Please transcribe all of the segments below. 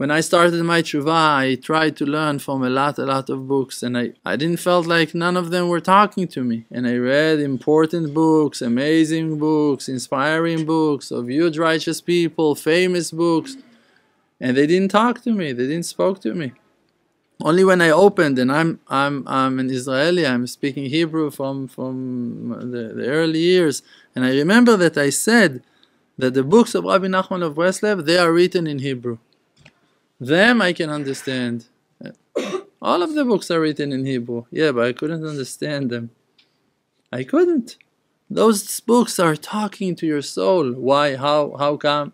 when I started my tshuva, I tried to learn from a lot, a lot of books, and I, I didn't felt like none of them were talking to me. And I read important books, amazing books, inspiring books of huge righteous people, famous books, and they didn't talk to me. They didn't spoke to me. Only when I opened, and I'm I'm I'm an Israeli. I'm speaking Hebrew from from the, the early years, and I remember that I said that the books of Rabbi Nachman of Breslev they are written in Hebrew. Them I can understand. Uh, all of the books are written in Hebrew. Yeah, but I couldn't understand them. I couldn't. Those books are talking to your soul. Why? How? How come?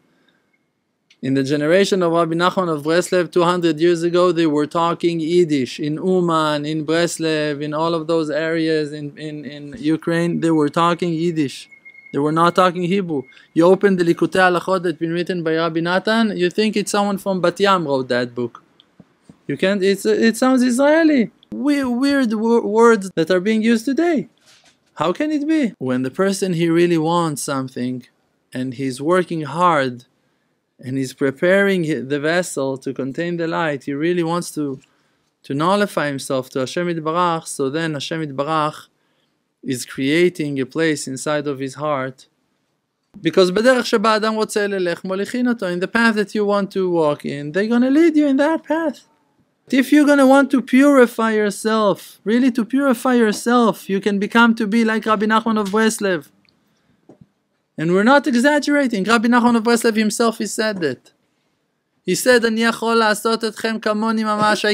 In the generation of Rabbi Nachman of Breslev 200 years ago, they were talking Yiddish. In Uman, in Breslev, in all of those areas in, in, in Ukraine, they were talking Yiddish. They were not talking Hebrew. You open the Likutei Halachot that's been written by Rabbi Natan, you think it's someone from Bat Yam wrote that book. You can't, it's, it sounds Israeli. Weird, weird words that are being used today. How can it be? When the person he really wants something and he's working hard and he's preparing the vessel to contain the light, he really wants to to nullify himself to Hashem Barach. so then Hashem Barach is creating a place inside of his heart. Because in the path that you want to walk in, they're going to lead you in that path. If you're going to want to purify yourself, really to purify yourself, you can become to be like Rabbi Nachman of Breslev. And we're not exaggerating. Rabbi Nachman of Breslev himself he said that. He said, I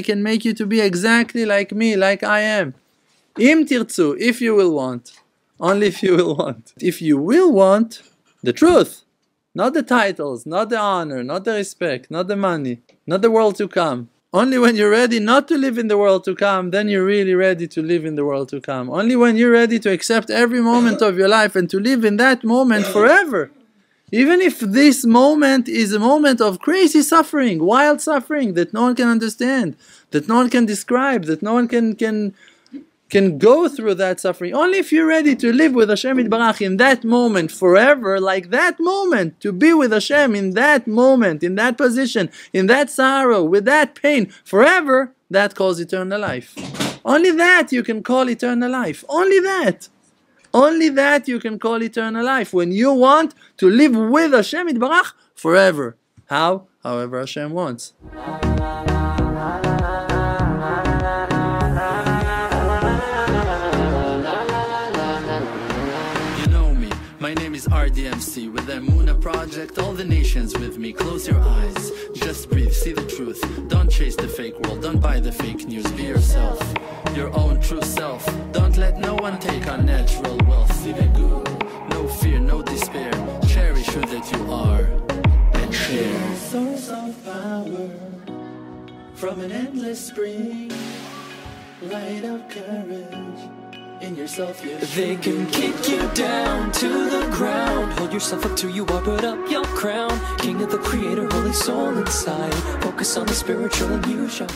can make you to be exactly like me, like I am. Im tirtzu, if you will want. Only if you will want. If you will want the truth, not the titles, not the honor, not the respect, not the money, not the world to come. Only when you're ready not to live in the world to come, then you're really ready to live in the world to come. Only when you're ready to accept every moment of your life and to live in that moment forever. Even if this moment is a moment of crazy suffering, wild suffering that no one can understand, that no one can describe, that no one can, can can go through that suffering only if you're ready to live with Hashem Barach in that moment forever, like that moment, to be with Hashem in that moment, in that position, in that sorrow, with that pain forever, that calls eternal life. Only that you can call eternal life. Only that. Only that you can call eternal life when you want to live with Hashem Barach forever. How? However Hashem wants. RDMC with the Emuna project, all the nations with me. Close your eyes, just breathe, see the truth. Don't chase the fake world, don't buy the fake news. Be yourself, your own true self. Don't let no one take our natural wealth. See the good, no fear, no despair. Cherish who that you are and share. Source of power from an endless spring, light of courage in yourself. They can kick you down to the ground. Hold yourself up till you are, put up your crown. King of the creator, holy soul inside. Focus on the spiritual and you shall.